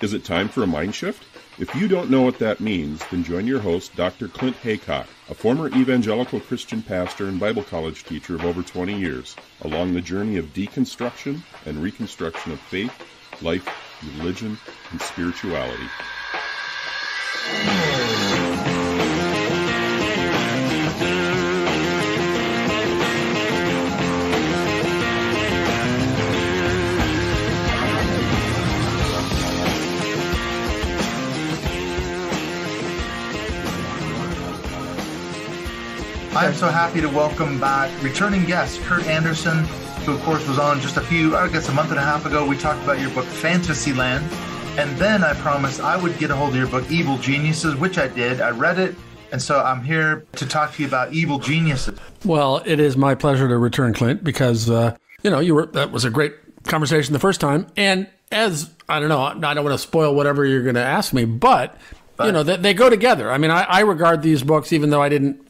Is it time for a mind shift? If you don't know what that means, then join your host, Dr. Clint Heacock, a former evangelical Christian pastor and Bible college teacher of over 20 years, along the journey of deconstruction and reconstruction of faith, life, religion, and spirituality. I'm so happy to welcome back returning guest Kurt Andersen, who of course was on just a few, I guess a month and a half ago. We talked about your book Fantasyland, and then I promised I would get a hold of your book Evil Geniuses, which I did. I read it, and so I'm here to talk to you about Evil Geniuses. Well, it is my pleasure to return, Clint, because uh, you know you were that was a great conversation the first time, and as I don't know, I don't want to spoil whatever you're going to ask me, but, but you know they, they, go together. I mean, I, I regard these books, even though I didn't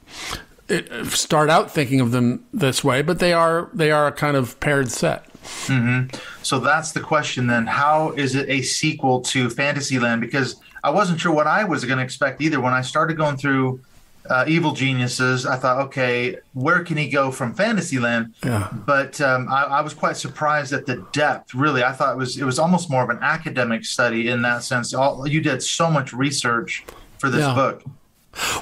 start out thinking of them this way, but they are they are a kind of paired set. Mm-hmm. So that's the question then. How is it a sequel to Fantasyland? Because I wasn't sure what I was going to expect either. When I started going through uh, Evil Geniuses, I thought, okay, where can he go from Fantasyland? Yeah. But um, I, I, was quite surprised at the depth. Really, I thought it was it was almost more of an academic study in that sense. All, you did so much research for this yeah. book.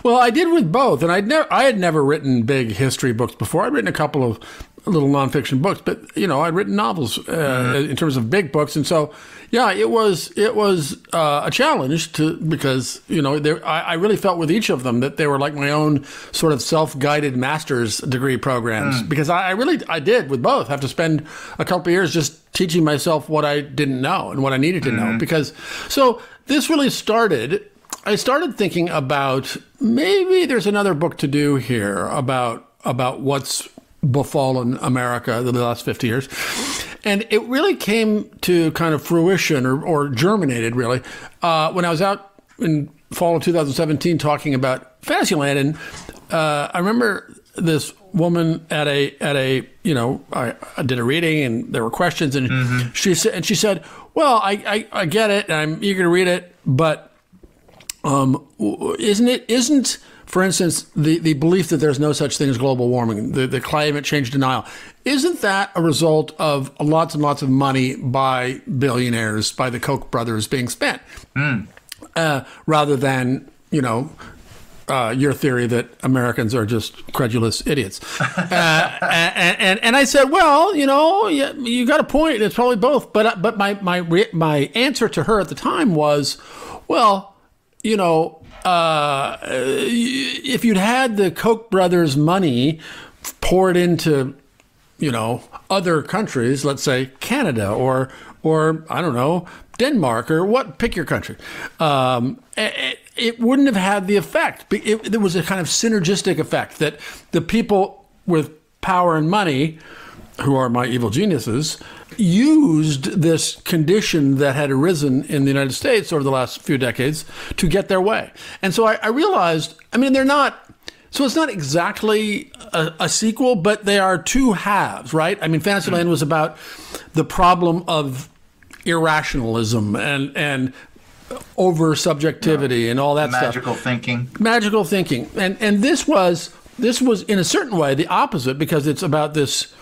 Well, I did with both, and I'd never I had never written big history books before. I'd written a couple of little nonfiction books, but you know, I'd written novels uh, mm-hmm. in terms of big books, and so yeah, it was it was uh, a challenge to because you know there, I, I, really felt with each of them that they were like my own sort of self guided master's degree programs mm. because I, I, really I did with both have to spend a couple years just teaching myself what I didn't know and what I needed to mm-hmm. know because so this really started I started thinking about maybe there's another book to do here about about what's befallen America the last 50 years. And it really came to kind of fruition or, or germinated really uh, when I was out in fall of 2017 talking about Fantasyland. And uh, I remember this woman at a at a you know I, I did a reading and there were questions and mm-hmm. she said and she said, "Well, I, I I get it and I'm eager to read it, but um, isn't it? Isn't, for instance, the, the belief that there's no such thing as global warming, the, the climate change denial, isn't that a result of lots and lots of money by billionaires, by the Koch brothers being spent, mm. uh, rather than you know uh, your theory that Americans are just credulous idiots. Uh, and, and, and I said, well, you know, you, you got a point. It's probably both. But but my my my answer to her at the time was, well, you know, uh, if you'd had the Koch brothers' money poured into, you know, other countries, let's say Canada or or I don't know Denmark or what, pick your country, um, it, it, wouldn't have had the effect. It, there was a kind of synergistic effect that the people with power and money, who are my evil geniuses, used this condition that had arisen in the United States over the last few decades to get their way. And so I, I realized, I mean, they're not. So it's not exactly a, a, sequel, but they are two halves, right? I mean, Fantasyland was about the problem of irrationalism and and over subjectivity yeah. and all that magical stuff. Magical thinking. Magical thinking. And and this was this was in a certain way the opposite because it's about this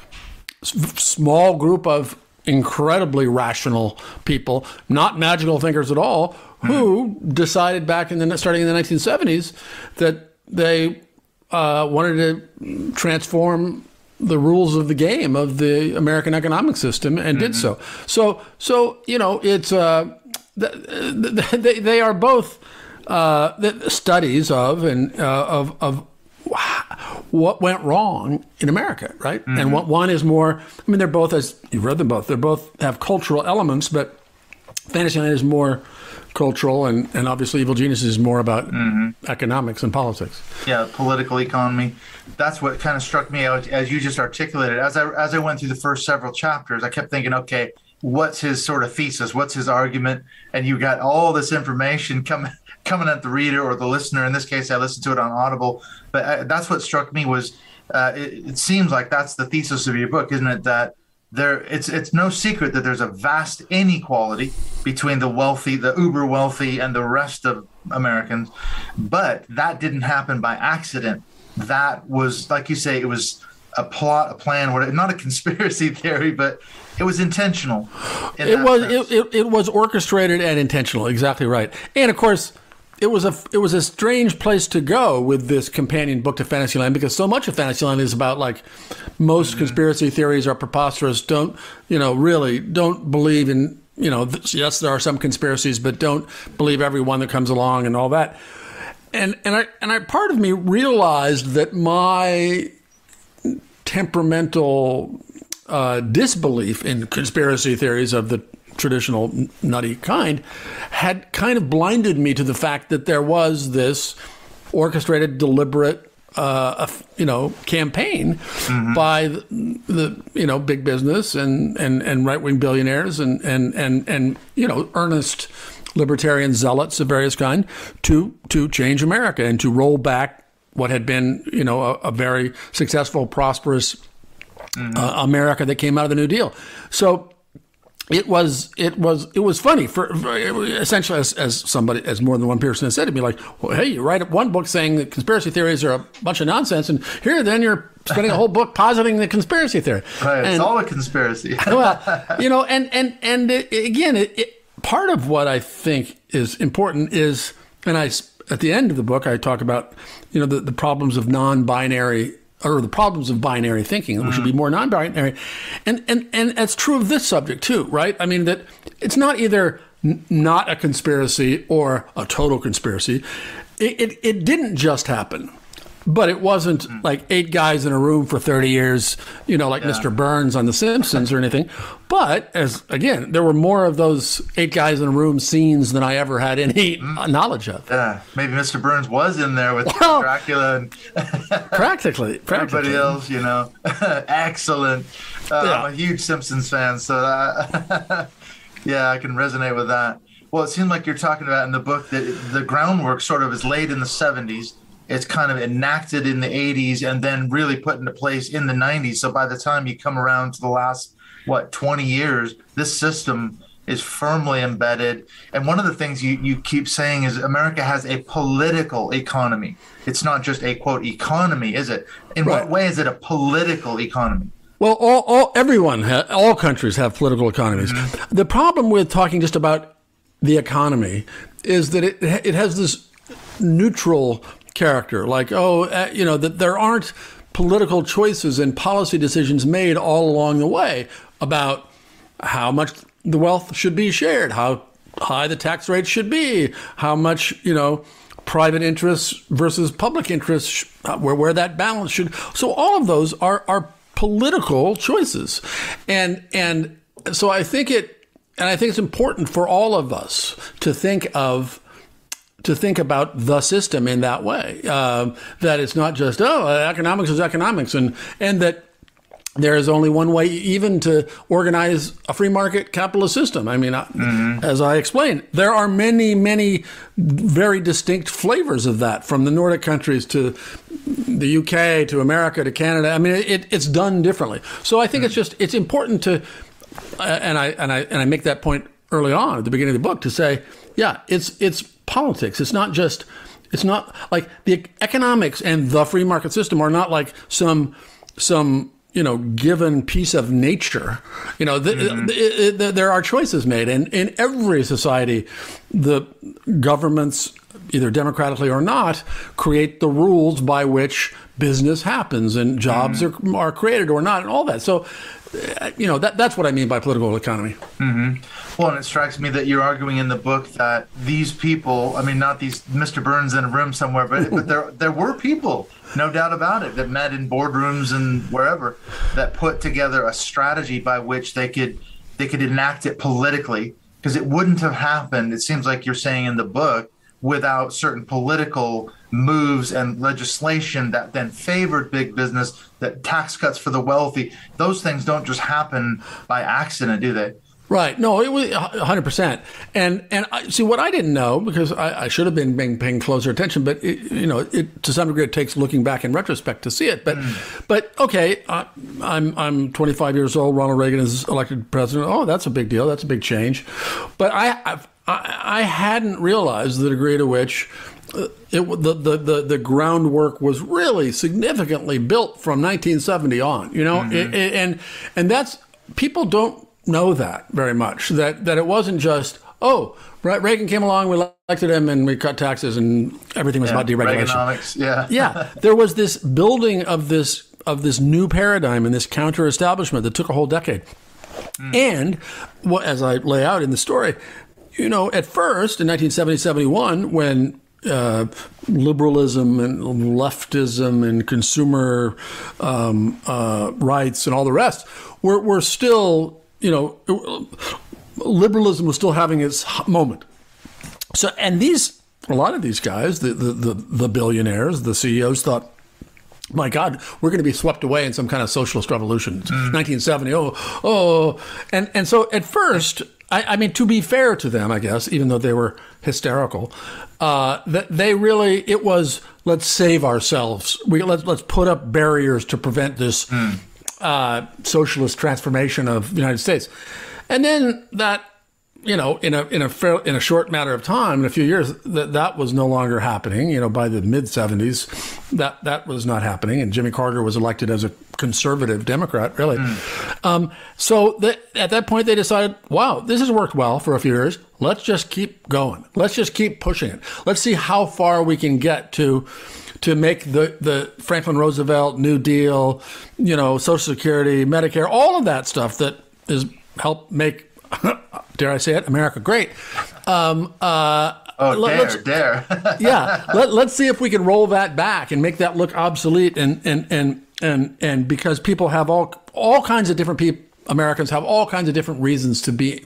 small group of incredibly rational people, not magical thinkers at all, who decided back in the starting in the 1970s that they uh, wanted to transform the rules of the game of the American economic system and mm-hmm. did so. So, so you know, it's uh, they, they are both uh, studies of and uh, of of what went wrong in America, right? Mm-hmm. And what one is more, I mean, they're both, as you've read them both, they're both have cultural elements, but Fantasyland is more cultural, and, and obviously Evil Genius is more about mm-hmm. economics and politics. Yeah, political economy. That's what kind of struck me out as you just articulated. As I as I went through the first several chapters, I kept thinking, okay, what's his sort of thesis? What's his argument? And you got all this information coming coming at the reader or the listener. In this case, I listened to it on Audible. But uh, that's what struck me was uh, it, it, seems like that's the thesis of your book, isn't it? That there it's it's no secret that there's a vast inequality between the wealthy, the uber wealthy, and the rest of Americans. But that didn't happen by accident. That was, like you say, it was a plot, a plan, not a conspiracy theory, but it was intentional. It was it, it, it was orchestrated and intentional. Exactly right. And of course, it was a it was a strange place to go with this companion book to Fantasyland because so much of Fantasyland is about like most mm-hmm. conspiracy theories are preposterous. Don't you know? Really, don't believe in you know. yes, there are some conspiracies, but don't believe every one that comes along and all that. And and I and I part of me realized that my temperamental uh, disbelief in conspiracy theories of the traditional nutty kind had kind of blinded me to the fact that there was this orchestrated, deliberate, uh, you know, campaign mm-hmm. by the, the, you know big business and and, and right wing billionaires and and and and you know earnest libertarian zealots of various kind to to change America and to roll back what had been you know a, a very successful, prosperous mm-hmm. uh, America that came out of the New Deal. So it was it was it was funny for, for essentially as, as, somebody as more than one person has said to me like well, hey you write one book saying that conspiracy theories are a bunch of nonsense and here then you're spending a whole book positing the conspiracy theory. Right and, it's all a conspiracy. Well you know and and and it, again it, it, part of what I think is important is and I at the end of the book I talk about you know the, the problems of non-binary or the problems of binary thinking. Mm. We should be mm. more non-binary, and and and that's true of this subject too, right? I mean that it's not either n- not a conspiracy or a total conspiracy. It, it, it didn't just happen. But it wasn't mm. like eight guys in a room for 30 years, you know, like yeah. Mr. Burns on The Simpsons or anything. But as again, there were more of those eight guys in a room scenes than I ever had any mm. knowledge of. Yeah, maybe Mr. Burns was in there with well, Dracula and practically, practically, everybody else. You know, excellent. Uh, yeah. I'm a huge Simpsons fan, so uh, yeah, I can resonate with that. Well, it seems like you're talking about in the book that the groundwork sort of is laid in the 70s it's kind of enacted in the 80s and then really put into place in the 90s. So by the time you come around to the last, what, 20 years, this system is firmly embedded. And one of the things you, you keep saying is America has a political economy. It's not just a quote economy, is it? In right. what way is it a political economy? Well, all, all everyone, ha- all countries have political economies. Mm-hmm. The problem with talking just about the economy is that it it has this neutral character. Like, oh, uh, you know, that there aren't political choices and policy decisions made all along the way about how much the wealth should be shared, how high the tax rate should be, how much, you know, private interests versus public interests, uh, where, where that balance should. So all of those are, are political choices. And, and so I think it, and I think it's important for all of us to think of to think about the system in that way. Uh, that it's not just oh, economics is economics, and and that there is only one way even to organize a free market capitalist system. I mean, mm-hmm. as I explained, there are many, many very distinct flavors of that from the Nordic countries to the UK to America to Canada. I mean, it, it's done differently. So I think mm-hmm. it's just it's important to, uh, and I and I and I make that point early on at the beginning of the book to say, yeah, it's it's politics. It's not just, it's not like the economics and the free market system are not like some, some, you know, given piece of nature. You know, the, there are choices made, and in every society, the governments, either democratically or not, create the rules by which business happens and jobs mm-hmm. are, are created or not, and all that. So, you know, that, that's what I mean by political economy. Mm-hmm. Well, and it strikes me that you're arguing in the book that these people, I mean, not these Mr. Burns in a room somewhere, but, but there, there were people, no doubt about it, that met in boardrooms and wherever that put together a strategy by which they could, they could enact it politically because it wouldn't have happened. It seems like you're saying in the book without certain political moves and legislation that then favored big business, that tax cuts for the wealthy. Those things don't just happen by accident, do they? Right. No, it was 100%. And and I, see what I didn't know because I, I should have been paying, paying closer attention, but it, you know, it, to some degree it takes looking back in retrospect to see it. But mm. but okay, I, I'm I'm 25 years old. Ronald Reagan is elected president. Oh, that's a big deal. That's a big change. But I I've, I, I hadn't realized the degree to which it, the, the, the, the groundwork was really significantly built from 1970 on, you know, mm-hmm. it, it, and and that's people don't know that very much. That that it wasn't just oh, Reagan came along, we elected him, and we cut taxes, and everything was yeah, about deregulation. yeah, yeah. There was this building of this of this new paradigm and this counter establishment that took a whole decade. Mm. And what, as I lay out in the story, you know, at first in 1970 71, when uh, liberalism and leftism and consumer um, uh, rights and all the rest were, were still you know, liberalism was still having its moment. So, and these, a lot of these guys, the, the, the, the billionaires, the CEOs thought, my God, we're going to be swept away in some kind of socialist revolution. Mm. 1970. Oh, oh. And, and so at first, I, I, mean, to be fair to them, I guess, even though they were hysterical, uh, that they really, it was, let's save ourselves. We, let's, let's put up barriers to prevent this. Mm uh, socialist transformation of the United States. And then that, you know, in a in a fair, in a short matter of time, in a few years, that that was no longer happening. You know, by the mid '70s, that that was not happening, and Jimmy Carter was elected as a conservative Democrat, really. Mm. Um, so that, at that point, they decided, wow, this has worked well for a few years. Let's just keep going. Let's just keep pushing it. Let's see how far we can get to to make the, the Franklin Roosevelt New Deal, you know, Social Security, Medicare, all of that stuff that is help make, dare I say it, America great. Um, uh, Oh, let, dare, dare. yeah, let, let's see if we can roll that back and make that look obsolete. And and and and and because people have all all kinds of different people, Americans have all kinds of different reasons to be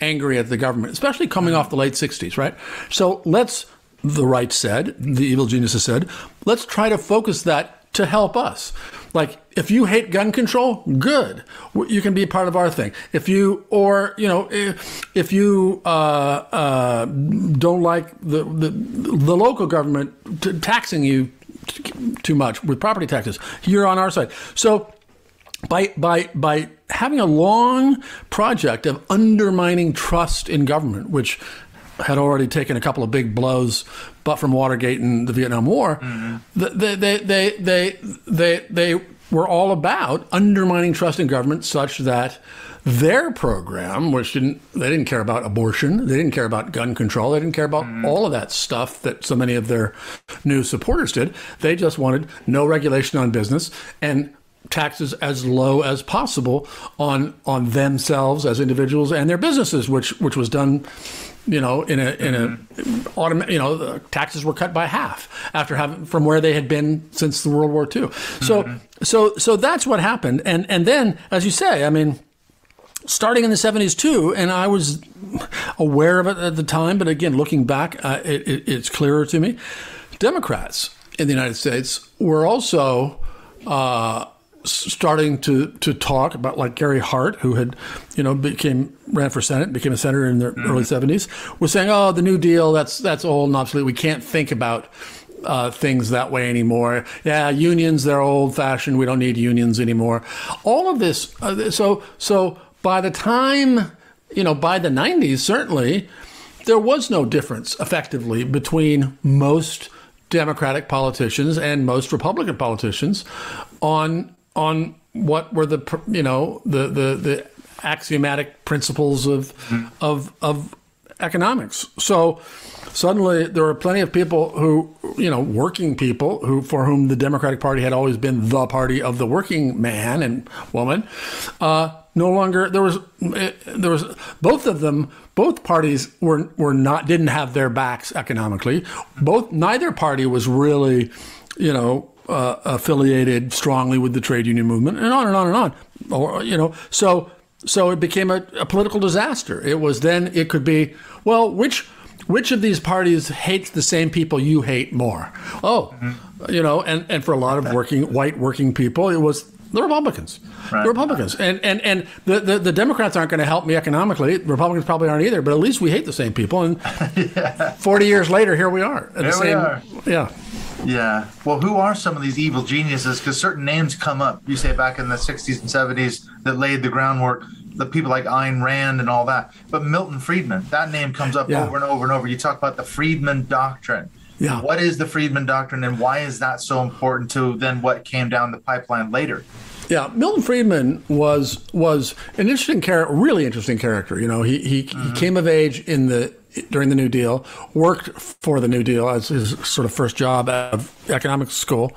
angry at the government, especially coming off the late '60s, right? So let's the right said, the evil geniuses said, let's try to focus that to help us. Like, if you hate gun control, good. You can be part of our thing. If you, or, you know, if, you uh, uh, don't like the, the, the local government taxing you too much with property taxes, you're on our side. So, by, by, by having a long project of undermining trust in government, which had already taken a couple of big blows, but from Watergate and the Vietnam War, mm-hmm. they, they, they, they, they, they were all about undermining trust in government such that their program, which didn't they didn't care about abortion, they didn't care about gun control, they didn't care about mm. all of that stuff that so many of their new supporters did. They just wanted no regulation on business and taxes as low as possible on on themselves as individuals and their businesses, which which was done you know, in a in a mm-hmm. automatic, you know, the taxes were cut by half after having from where they had been since the World War II. So mm-hmm. so so that's what happened, and and then as you say, I mean, starting in the seventies too, and I was aware of it at the time, but again, looking back, uh, it, it, it's clearer to me. Democrats in the United States were also. Uh, starting to to talk about like Gary Hart, who had, you know, became ran for senate, became a senator in the mm-hmm. early seventies, was saying, "Oh, the New Deal, that's that's old and obsolete. We can't think about." Uh, things that way anymore. Yeah, unions they're old fashioned. We don't need unions anymore. All of this. Uh, so so by the time you know by the '90s, certainly there was no difference effectively between most Democratic politicians and most Republican politicians on on what were the you know the the, the axiomatic principles of mm-hmm. of of economics. So suddenly there were plenty of people who you know working people who for whom the Democratic Party had always been the party of the working man and woman. Uh, no longer there was there was both of them both parties were were not didn't have their backs economically both neither party was really you know uh, affiliated strongly with the trade union movement, and on and on and on. Or you know, so so it became a, a political disaster. It was then it could be well, which which of these parties hates the same people you hate more? Oh, mm-hmm. you know, and, and for a lot of working white working people, it was The Republicans. Right. The Republicans. And and, and the, the, the Democrats aren't going to help me economically. The Republicans probably aren't either, but at least we hate the same people. And 40 years later, here we are. Here the we are. Yeah. Yeah. Well, who are some of these evil geniuses? Because certain names come up. You say back in the 60s and 70s that laid the groundwork. The people like Ayn Rand and all that. But Milton Friedman, that name comes up Yeah. over and over and over. You talk about the Friedman Doctrine. Yeah. What is the Friedman Doctrine and why is that so important to then what came down the pipeline later? Yeah, Milton Friedman was was an interesting character, really interesting character. You know, he he, he came of age in the during the New Deal, worked for the New Deal as his sort of first job out of economics school,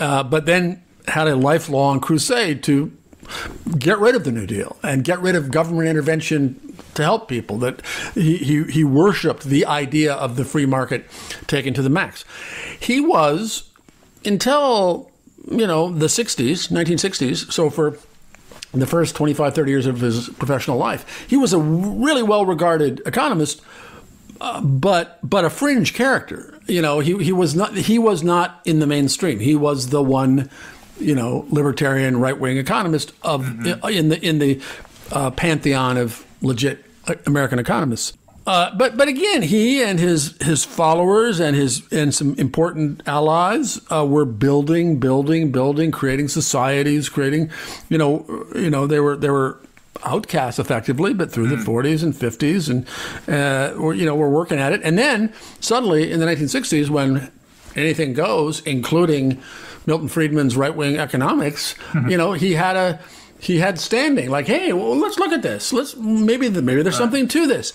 uh, but then had a lifelong crusade to get rid of the New Deal and get rid of government intervention to help people. That he, he, he worshipped the idea of the free market taken to the max. He was, until, you know, the 60s, 1960s, so for the first 25, 30 years of his professional life, he was a really well regarded economist. Uh, but but a fringe character, you know. He he was not he was not in the mainstream. He was the one you know, libertarian right wing economist of in the in the uh, pantheon of legit American economists. Uh, but but again, he and his his followers and his and some important allies uh, were building, building, building, creating societies, creating, you know, you know, they were they were outcasts effectively, but through the 40s and 50s, and uh, we're, you know, we're working at it. And then suddenly in the 1960s, when anything goes, including Milton Friedman's right wing economics, you know, he had a he had standing. Like, hey, well, let's look at this. Let's maybe maybe there's something to this.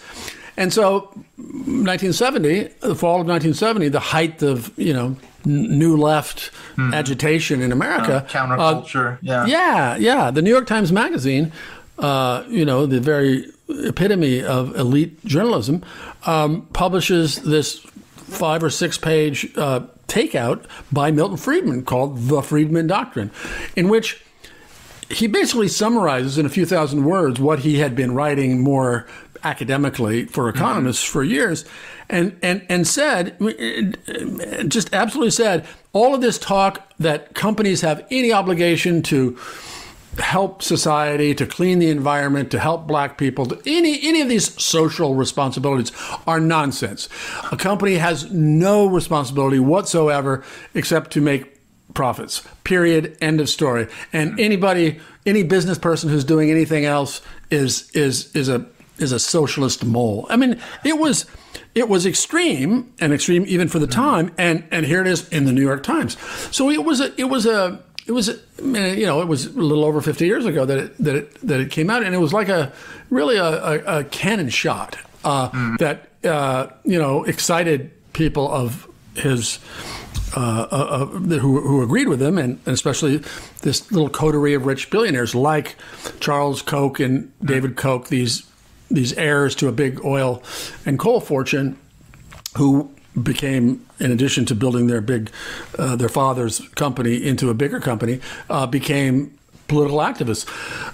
And so, 1970, the fall of 1970, the height of you know n- new left agitation in America, Counterculture. yeah. yeah, yeah. The New York Times Magazine, uh, you know, the very epitome of elite journalism, um, publishes this five or six page uh, takeout by Milton Friedman called The Friedman Doctrine, in which he basically summarizes in a few thousand words what he had been writing more academically for mm-hmm. economists for years and and and said just absolutely said all of this talk that companies have any obligation to help society to clean the environment to help black people to any any of these social responsibilities are nonsense. A company has no responsibility whatsoever except to make profits. Period. End of story. And anybody any business person who's doing anything else is is is a is a socialist mole. I mean it was it was extreme and extreme even for the time. And and here it is in the new york times. So it was a it was a it was you know it was a little over 50 years ago that it that it that it came out and it was like a really a, a, a cannon shot uh, that uh, you know excited people of his uh, uh, who, who agreed with him, and, and, especially this little coterie of rich billionaires like Charles Koch and David Koch, these these heirs to a big oil and coal fortune, who became, in addition to building their big, uh, their father's company into a bigger company, uh, became political activists,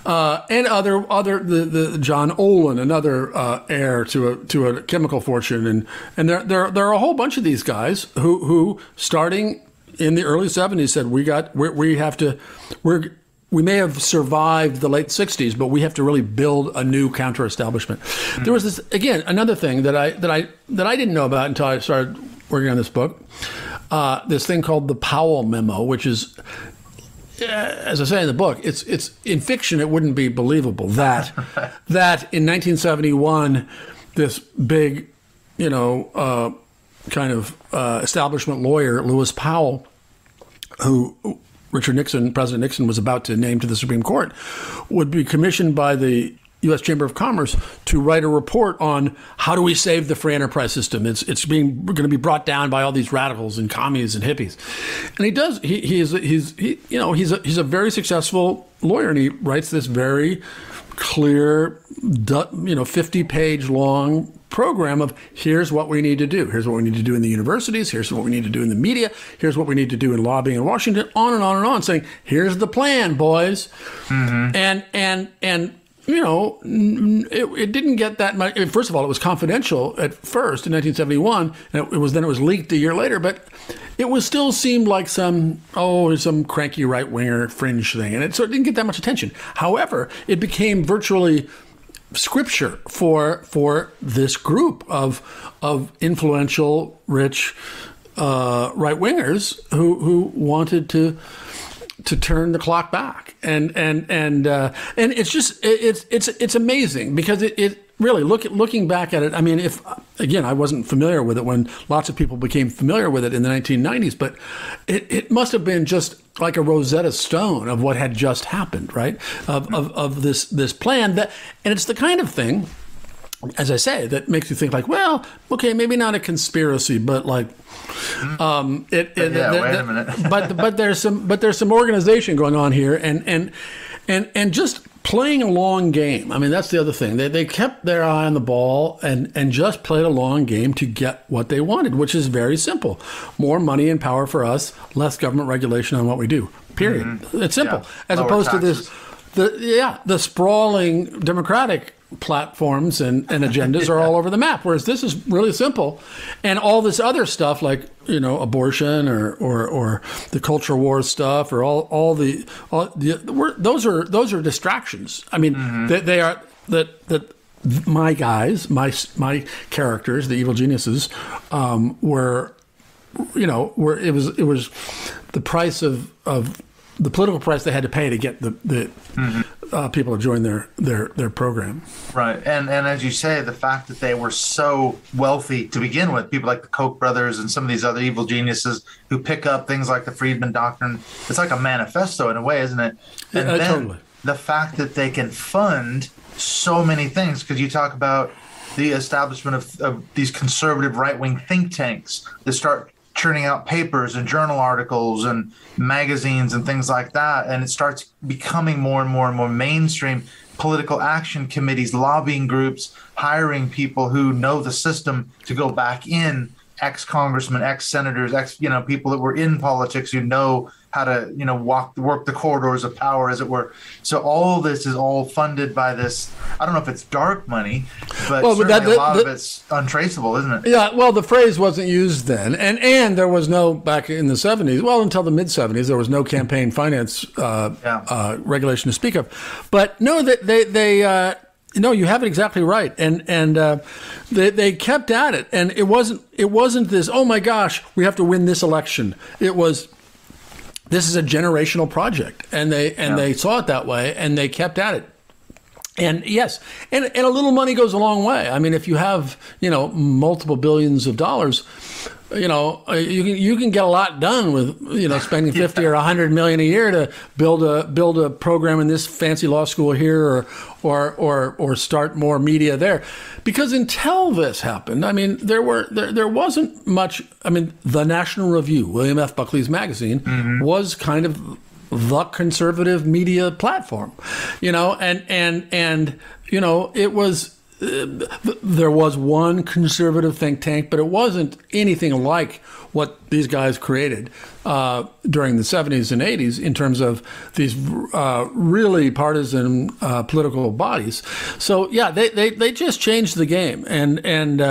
uh, and other other the, the John Olin, another uh, heir to a to a chemical fortune, and and there there there are a whole bunch of these guys who who starting in the early seventies said we got we we have to we're we may have survived the late 60s, but we have to really build a new counter-establishment. Mm-hmm. There was this again another thing that I that I that I didn't know about until I started working on this book. Uh, this thing called the Powell Memo, which is as I say in the book, it's it's in fiction. It wouldn't be believable that that in 1971, this big, you know, uh, kind of uh, establishment lawyer, Lewis Powell, who Richard Nixon, President Nixon, was about to name to the Supreme Court, would be commissioned by the U.S. Chamber of Commerce to write a report on how do we save the free enterprise system. It's it's being going to be brought down by all these radicals and commies and hippies, and he does. He he's he's he, you know he's a, he's a very successful lawyer, and he writes this very clear, you know, fifty page long program of here's what we need to do. Here's what we need to do in the universities. Here's what we need to do in the media. Here's what we need to do in lobbying in Washington. On and on and on, saying here's the plan, boys. Mm-hmm. And and and you know, it, it, didn't get that much. First of all, it was confidential at first in 1971, and it, was then it was leaked a year later. But it was still seemed like some oh, some cranky right winger fringe thing, and it sort of didn't get that much attention. However, it became virtually scripture for for this group of of influential, rich uh, right wingers who who wanted to to turn the clock back, and and and uh, and it's just it's it's it's amazing because it, it really look at, looking back at it. I mean, if again, I wasn't familiar with it when lots of people became familiar with it in the 1990s, but it, it must have been just like a Rosetta Stone of what had just happened, right? Of, of, of this this plan that, and it's the kind of thing, as I say, that makes you think like, well, okay, maybe not a conspiracy, but like um, it, it, yeah, wait a minute. but but there's some but there's some organization going on here, and and and and just playing a long game. I mean, that's the other thing. They they kept their eye on the ball and and just played a long game to get what they wanted, which is very simple: more money and power for us, less government regulation on what we do. Period. Mm-hmm. It's simple, Yeah. as Lower opposed taxes. to this. The yeah, the sprawling democratic platforms and, and agendas are all over the map. Whereas this is really simple, and all this other stuff like you know abortion or or, or the culture war stuff or all all the all the we're, those are those are distractions. I mean they, they are that that my guys my my characters the evil geniuses um, were you know were it was it was the price of of the political price they had to pay to get the the uh, people to join their their their program. Right, and and as you say, the fact that they were so wealthy to begin with, people like the Koch brothers and some of these other evil geniuses who pick up things like the Friedman Doctrine, it's like a manifesto in a way, isn't it? And Yeah, then totally. the fact that they can fund so many things, because you talk about the establishment of, of these conservative right wing think tanks that start churning out papers and journal articles and magazines and things like that. And it starts becoming more and more and more mainstream political action committees, lobbying groups, hiring people who know the system to go back in, ex congressmen, ex senators, ex you know people that were in politics who know how to you know walk work the corridors of power, as it were. So all this is all funded by this. I don't know if it's dark money, but Well, but certainly that- a lot that- of it's untraceable, isn't it? Yeah, well, the phrase wasn't used then, and and there was no back in the seventies. Well, until the mid seventies, there was no campaign finance uh, Yeah. uh, regulation to speak of. But no, they they, they uh, no, you have it exactly right, and and uh, they they kept at it, and it wasn't it wasn't this. Oh my gosh, we have to win this election. It was this is a generational project, and they and Yeah. they saw it that way, and they kept at it. And yes, and, and a little money goes a long way. I mean, if you have you know multiple billions of dollars, you know uh, you can you can get a lot done with you know spending fifty or a hundred million a year to build a build a program in this fancy law school here or or or or start more media there. Because until this happened, I mean, there were there there wasn't much. I mean, the National Review, William F. Buckley's magazine, was kind of the conservative media platform, you know, and and and you know it was there was one conservative think tank, but it wasn't anything like what these guys created uh, during the 70s and 80s in terms of these uh, really partisan uh, political bodies. So yeah, they, they, they just changed the game, and and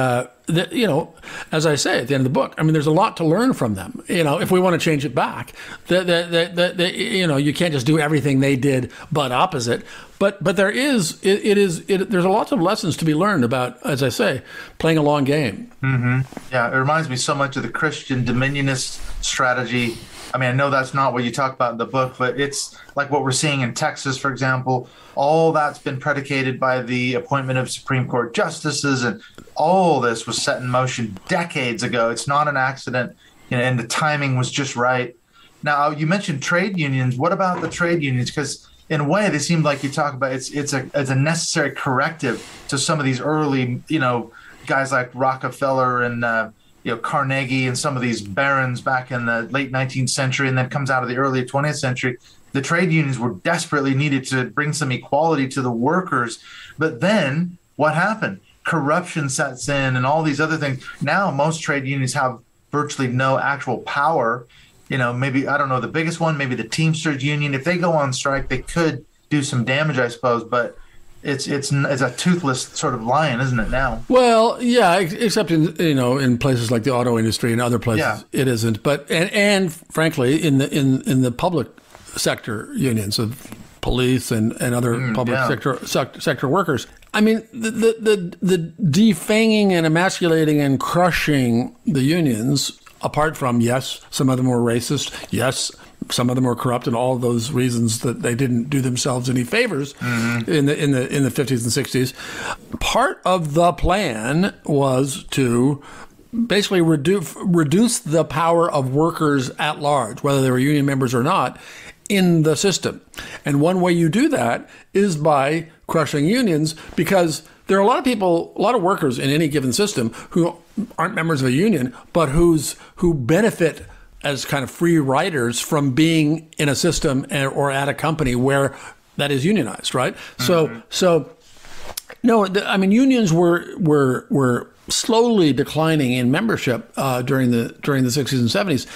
the, you know, as I say at the end of the book, I mean, there's a lot to learn from them. You know, if we want to change it back, that that that, that, that you know, you can't just do everything they did, but opposite. But but there is it, it is it, there's a lots of lessons to be learned about, as I say, playing a long game. Mm-hmm. Yeah, it reminds me so much of the Christian dominionist strategy. I mean, I know that's not what you talk about in the book, but it's like what we're seeing in Texas, for example. All that's been predicated by the appointment of Supreme Court justices, and all this was set in motion decades ago. It's not an accident, you know, and the timing was just right. Now, you mentioned trade unions. What about the trade unions? Because in a way, they seem like you talk about it's it's a it's a necessary corrective to some of these early, you know, guys like Rockefeller and uh, you know Carnegie and some of these barons back in the late 19th century, and then comes out of the early 20th century. The trade unions were desperately needed to bring some equality to the workers, but then what happened? Corruption sets in, and all these other things. Now most trade unions have virtually no actual power. You know, maybe I don't know the biggest one, maybe the Teamsters union. If they go on strike, they could do some damage, I suppose. But it's it's it's a toothless sort of lion, isn't it now? Well, yeah, except in you know in places like the auto industry and other places Yeah. it isn't. But and and frankly, in the in in the public sector unions of police and and other public Mm, yeah. sector sec- sector workers. I mean, the, the the the defanging and emasculating and crushing the unions. Apart from yes, some of them were racist. Yes, some of them were corrupt, and all those reasons that they didn't do themselves any favors mm-hmm. in the in the in the fifties and sixties. Part of the plan was to basically reduce reduce the power of workers at large, whether they were union members or not, in the system. And one way you do that is by crushing unions because there are a lot of people, a lot of workers in any given system who aren't members of a union, but who's who benefit as kind of free riders from being in a system or at a company where that is unionized, right? So so no, the, I mean unions were were were slowly declining in membership uh, during the during the sixties and seventies,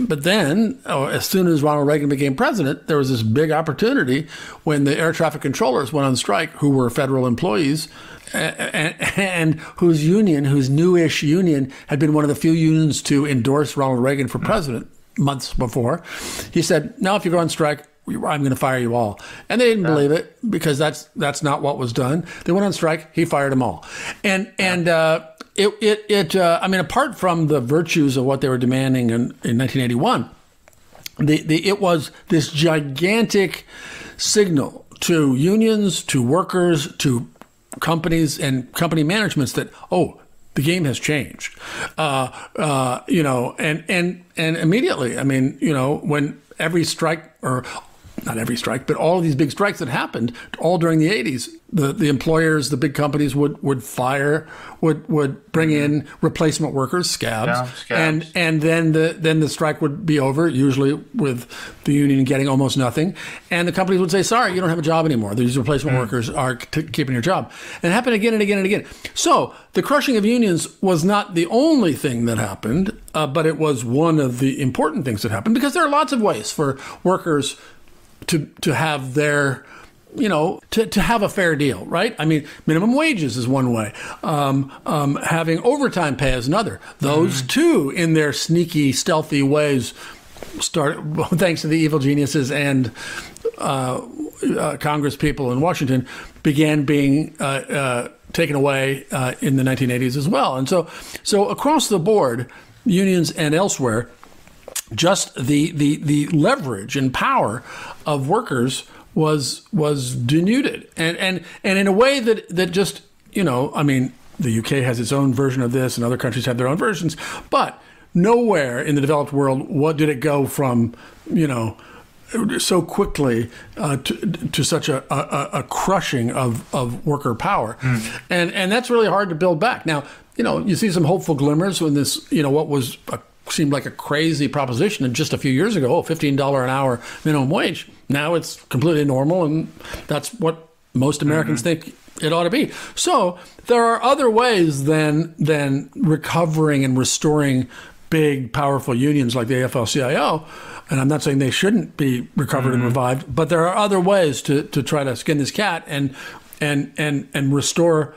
but then oh, as soon as Ronald Reagan became president, there was this big opportunity when the air traffic controllers went on strike, who were federal employees. And, and whose union, whose newish union, had been one of the few unions to endorse Ronald Reagan for president months before. He said, "Now, if you go on strike, I'm going to fire you all. And they didn't believe it because that's that's not what was done. They went on strike. He fired them all. And and uh, it it it. Uh, I mean, apart from the virtues of what they were demanding in, in 1981, the, the it was this gigantic signal to unions, to workers, to companies and company managements that oh the game has changed. Uh, uh, you know and and and immediately i mean you know when every strike or not every strike but all of these big strikes that happened all during the 80s the, the employers the big companies would would fire would would bring in replacement workers scabs, Yeah, scabs. and and then the then the strike would be over, usually with the union getting almost nothing, and the companies would say, "Sorry, you don't have a job anymore. These replacement workers are t- keeping your job." And it happened again and again and again. So the crushing of unions was not the only thing that happened, uh, but it was one of the important things that happened because there are lots of ways for workers to to have their you know to, to have a fair deal right? I mean minimum wages is one way. Um, um, having overtime pay is another. Those two in their sneaky stealthy ways start thanks to the evil geniuses and uh, uh, congress people in washington began being uh, uh, taken away uh, in the 1980s as well. And so so across the board unions and elsewhere just the, the, the leverage and power of workers was was denuded. And and and in a way that that just you know I mean the UK has its own version of this and other countries have their own versions but nowhere in the developed world what did it go from you know so quickly uh, to, to such a, a, a crushing of, of worker power, and and that's really hard to build back. Now, you know, you see some hopeful glimmers when this, you know, what was a, seemed like a crazy proposition and just a few years ago, oh, fifteen dollar an hour minimum wage. Now it's completely normal, and that's what most Americans mm-hmm. think it ought to be. So there are other ways than than recovering and restoring big, powerful unions like the AFL-CIO. And I'm not saying they shouldn't be recovered and mm-hmm. revived, but there are other ways to, to try to skin this cat and and and and restore,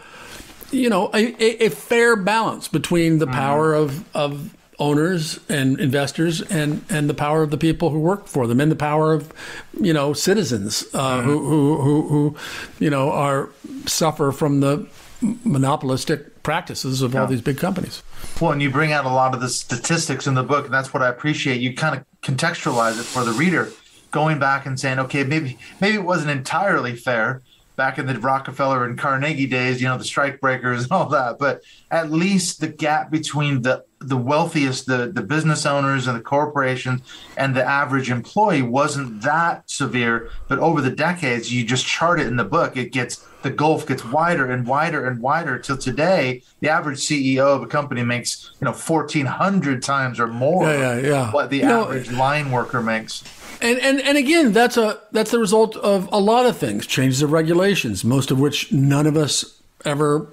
you know, a, a, a fair balance between the mm-hmm. power of of owners and investors and and the power of the people who work for them and the power of you know citizens uh, who, who who who you know are suffer from the monopolistic practices of all these big companies. Well, and you bring out a lot of the statistics in the book, and that's what I appreciate. You kind of contextualize it for the reader, going back and saying, okay, maybe maybe it wasn't entirely fair back in the Rockefeller and Carnegie days, you know, the strike breakers and all that, but at least the gap between the the wealthiest, the the business owners and the corporations and the average employee wasn't that severe. But over the decades, you just chart it in the book, it gets the gulf gets wider and wider and wider till today the average CEO of a company makes you know fourteen hundred times or more Yeah, yeah, yeah. what the You know, average line worker makes. And, and and again, that's a that's the result of a lot of things, changes of regulations, most of which none of us ever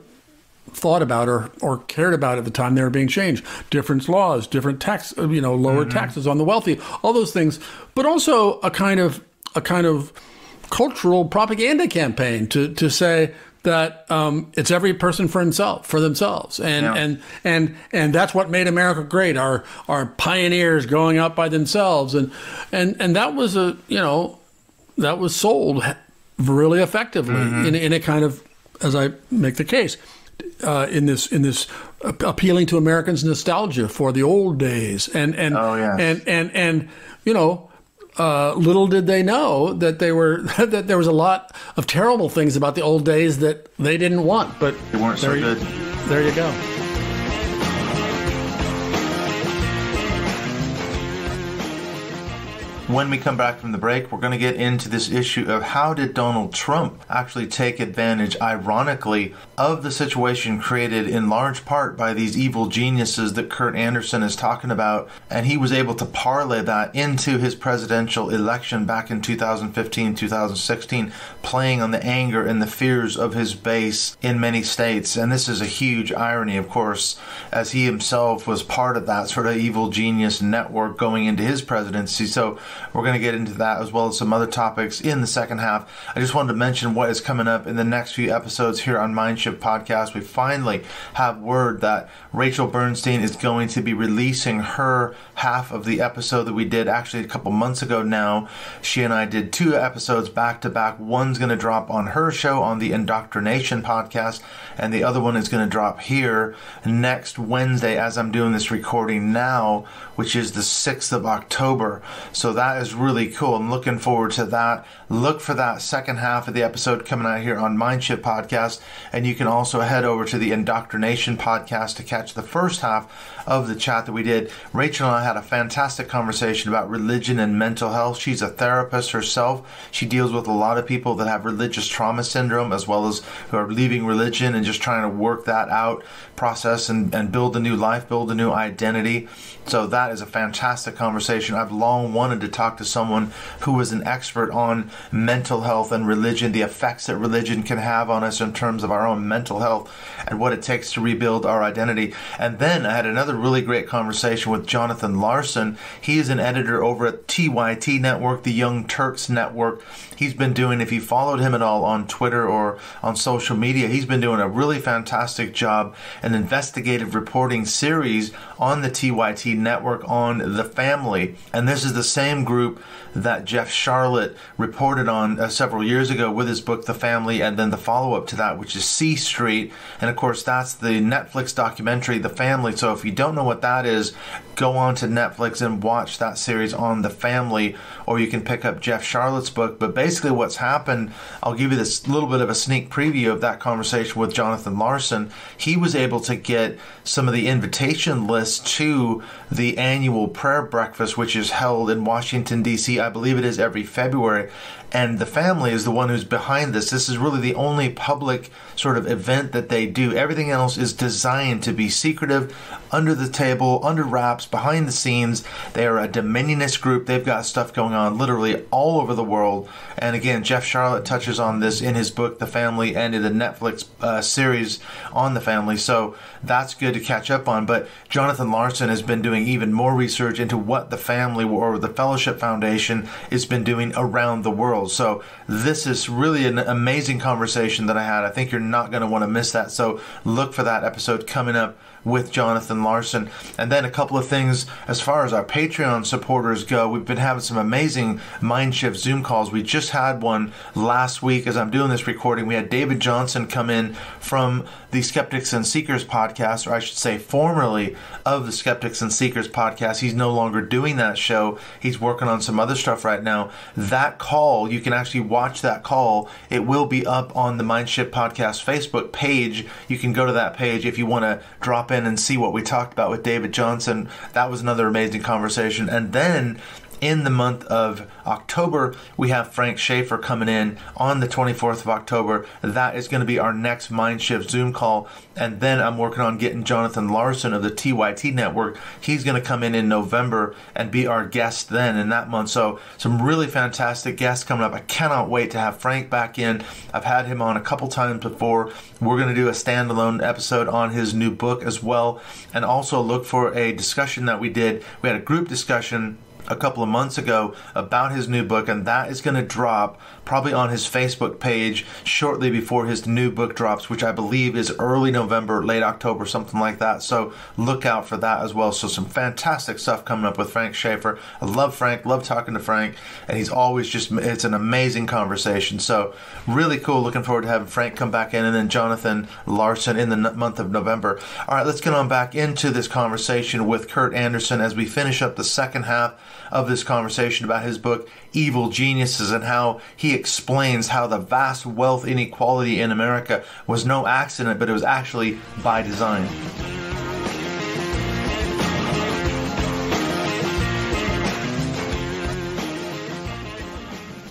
thought about or, or cared about at the time they were being changed. Different laws, different tax, uh, you know, lower mm-hmm. taxes on the wealthy, all those things, but also a kind of a kind of cultural propaganda campaign to to say that um, it's every person for himself, for themselves, and yeah. and and and that's what made America great. Our our pioneers going out by themselves, and and and that was a you know that was sold really effectively mm-hmm. in in a kind of as I make the case uh, in this in this appealing to Americans' nostalgia for the old days, and and oh, yes. and and and you know uh, little did they know that they were that there was a lot of terrible things about the old days that they didn't want, but they weren't so good. There you go. When we come back from the break, we're going to get into this issue of how did Donald Trump actually take advantage, ironically, of the situation created in large part by these evil geniuses that Kurt Andersen is talking about. And he was able to parlay that into his presidential election back in 2015, 2016, playing on the anger and the fears of his base in many states. And this is a huge irony, of course, as he himself was part of that sort of evil genius network going into his presidency. So we're going to get into that as well as some other topics in the second half. I just wanted to mention what is coming up in the next few episodes here on Mindshift Podcast. We finally have word that Rachel Bernstein is going to be releasing her half of the episode that we did actually a couple months ago now. She and I did two episodes back to back. One's going to drop on her show on the Indoctrination podcast, and the other one is going to drop here next Wednesday as I'm doing this recording now, which is the 6th of October. So that is really cool. I'm looking forward to that. Look for that second half of the episode coming out here on Mindshift Podcast, and you can also head over to the Indoctrination Podcast to catch the first half of the chat that we did. Rachel and I had a fantastic conversation about religion and mental health. She's a therapist herself. She deals with a lot of people that have religious trauma syndrome as well as who are leaving religion and just trying to work that out, process and, and build a new life, build a new identity. So that is a fantastic conversation. I've long wanted to talk to someone who is an expert on mental health and religion, the effects that religion can have on us in terms of our own mental health and what it takes to rebuild our identity. And then I had another really great conversation with Jonathan Larsen. He is an editor over at TYT Network, the Young Turks Network. He's been doing, if you followed him at all on Twitter or on social media, he's been doing a really fantastic job, an investigative reporting series on the TYT network on the family. And this is the same group that Jeff Sharlet reported on uh, several years ago with his book The Family, and then the follow up to that, which is C Street. And of course, that's the Netflix documentary The Family. So if you don't know what that is, go on to Netflix and watch that series on The Family, or you can pick up Jeff Sharlet's book. But basically, what's happened, I'll give you this little bit of a sneak preview of that conversation with Jonathan Larsen. He was able to get some of the invitation lists to the annual prayer breakfast, which is held in Washington, D.C. I believe it is every February and the family is the one who's behind this. This is really the only public sort of event that they do. Everything else is designed to be secretive, under the table, under wraps, behind the scenes. They are a dominionist group. They've got stuff going on literally all over the world. And again, Jeff Sharlet touches on this in his book, The Family, and in the Netflix uh, series on the family. So that's good to catch up on. But Jonathan Larsen has been doing even more research into what the family or the Fellowship Foundation has been doing around the world. So this is really an amazing conversation that I had. I think you're not going to want to miss that. So look for that episode coming up with Jonathan Larsen. And then a couple of things as far as our Patreon supporters go. We've been having some amazing Mindshift Zoom calls. We just had one last week as I'm doing this recording. We had David Johnson come in from the Skeptics and Seekers podcast, or I should say, formerly of the Skeptics and Seekers podcast. He's no longer doing that show. He's working on some other stuff right now. That call, you can actually watch that call. It will be up on the Mindshift podcast Facebook page. You can go to that page if you want to drop in and see what we talked about with David Johnson. That was another amazing conversation. And then in the month of October, we have Frank Schaefer coming in on the 24th of October. That is going to be our next Mindshift Zoom call. And then I'm working on getting Jonathan Larsen of the TYT network. He's going to come in in November and be our guest then in that month. So, some really fantastic guests coming up. I cannot wait to have Frank back in. I've had him on a couple times before. We're going to do a standalone episode on his new book as well. And also look for a discussion that we did. We had a group discussion a couple of months ago about his new book, and that is going to drop probably on his Facebook page shortly before his new book drops, which I believe is early November, late October, something like that. So look out for that as well. So some fantastic stuff coming up with Frank Schaefer. I love Frank, love talking to Frank, and he's always just, it's an amazing conversation. So really cool. Looking forward to having Frank come back in and then Jonathan Larsen in the month of November. All right, let's get on back into this conversation with Kurt Andersen as we finish up the second half of this conversation about his book, Evil Geniuses, and how he explains how the vast wealth inequality in America was no accident, but it was actually by design.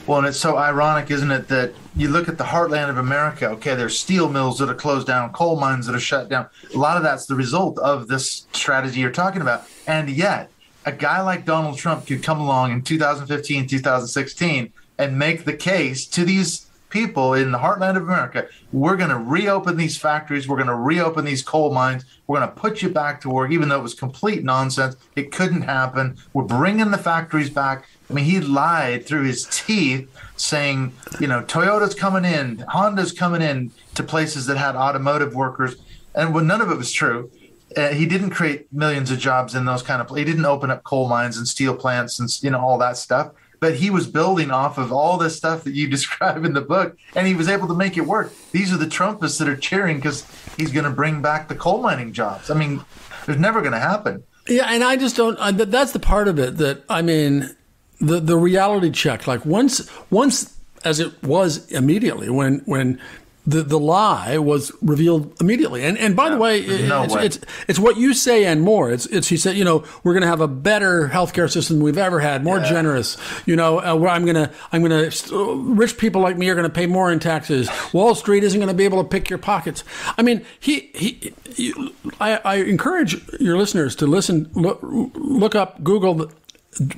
Well, and it's so ironic, isn't it, that you look at the heartland of America. Okay, there's steel mills that are closed down, coal mines that are shut down. A lot of that's the result of this strategy you're talking about. And yet, a guy like Donald Trump could come along in 2015, 2016 and make the case to these people in the heartland of America, we're going to reopen these factories, we're going to reopen these coal mines, we're going to put you back to work, even though it was complete nonsense. It couldn't happen. We're bringing the factories back. I mean, he lied through his teeth saying, you know, Toyota's coming in, Honda's coming in to places that had automotive workers. And when none of it was true, uh, he didn't create millions of jobs in those kind of. He didn't open up coal mines and steel plants and you know all that stuff. But he was building off of all this stuff that you describe in the book, and he was able to make it work. These are the Trumpists that are cheering because he's going to bring back the coal mining jobs. I mean, it's never going to happen. Yeah, and I just don't. Uh, that's the part of it that I mean, the the reality check. Like once once as it was immediately when when the the lie was revealed immediately. And and by yeah, the way, no it's, way. it's, it's what you say and more. It's it's he said, you know, we're going to have a better healthcare system than we've ever had, more yeah. generous. You know, uh, I'm going to I'm going to rich people like me are going to pay more in taxes. Wall Street isn't going to be able to pick your pockets. I mean, he he. he I, I encourage your listeners to listen. Look, look up Google